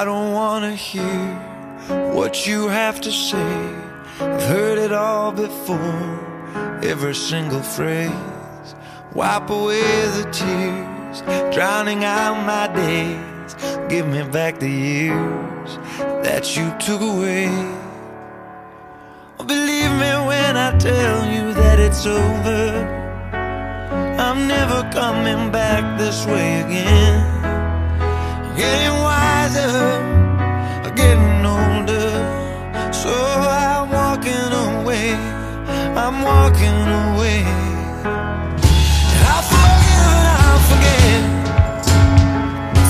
I don't wanna hear what you have to say. I've heard it all before, every single phrase. Wipe away the tears, drowning out my days. Give me back the years that you took away. Believe me when I tell you that it's over. I'm never coming back this way again. Getting wiser, getting older. So I'm walking away, I'm walking away. I'll forgive and I'll forget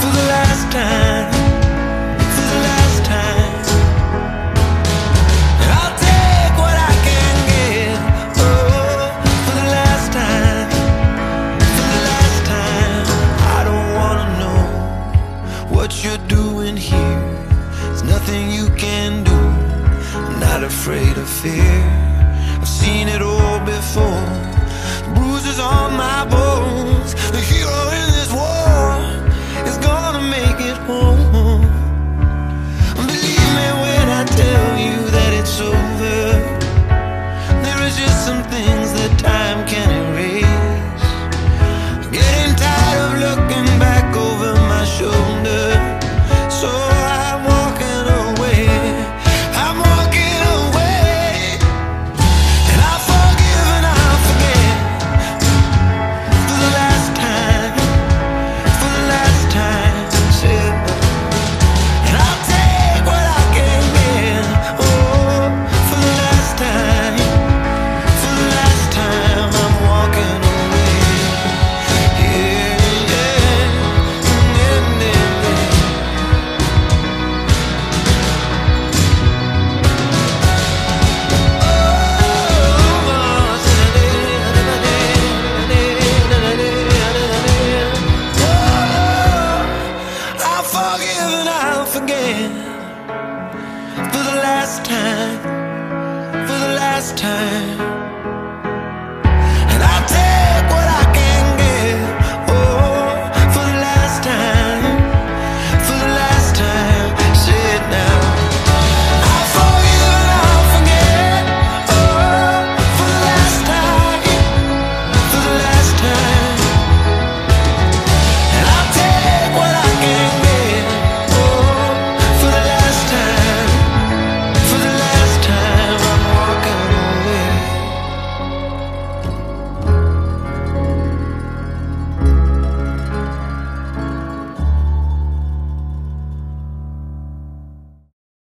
for the last time, for the not afraid of fear. I've seen it all before. Bruises on my bones. The hero in this war is gonna make it home. Believe me when I tell you that it's over. There is just some forgive and I'll forget for the last time, for the last time.